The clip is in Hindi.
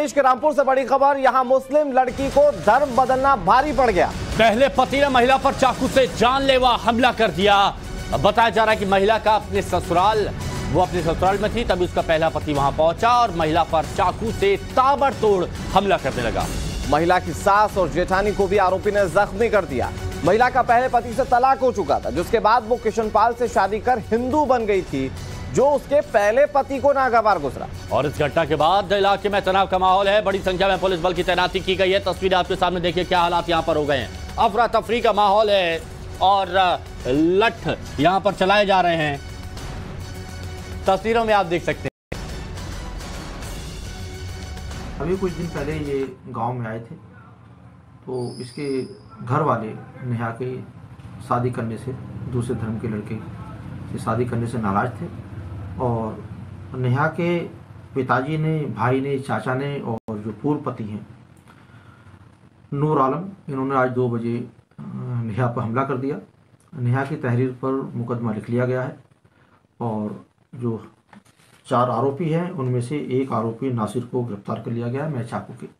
प्रदेश के रामपुर से बड़ी खबर यहाँ मुस्लिम लड़की को धर्म बदलना भारी पड़ गया। पहले पति ने महिला पर चाकू से जानलेवा हमला कर दिया। बताया जा रहा है कि महिला का अपने ससुराल वो अपने ससुराल में थी तभी उसका पहला पति वहाँ पहुँचा और महिला पर चाकू से ताबड़तोड़ हमला करने लगा। महिला की सास और जेठानी को भी आरोपी ने जख्मी कर दिया। महिला का पहले पति से तलाक हो चुका था जिसके बाद वो किशनपाल से शादी कर हिंदू बन गई थी। जो उसके पहले पति को नागवार गुजरा और इस घटना के बाद इलाके में तनाव का माहौल है बड़ी संख्या में पुलिस बल की तैनाती की गई है। तस्वीरें आपके सामने देखिए क्या हालात यहाँ पर हो गए हैं। अफरा तफरी का माहौल है और लठ यहाँ पर चलाए जा रहे हैं। तस्वीरों में आप देख सकते हैं। अभी कुछ दिन पहले ये गाँव में आए थे तो इसके घर वाले नेहा के शादी करने से दूसरे धर्म के लड़के से शादी करने से नाराज़ थे। और नेहा के पिताजी ने, भाई ने, चाचा ने और जो पूर्व पति हैं, नूर आलम, इन्होंने आज दो बजे नेहा पर हमला कर दिया। नेहा की तहरीर पर मुकदमा लिख लिया गया है और जो चार आरोपी हैं, उनमें से एक आरोपी नासिर को गिरफ़्तार कर लिया गया है मैं चाकू के।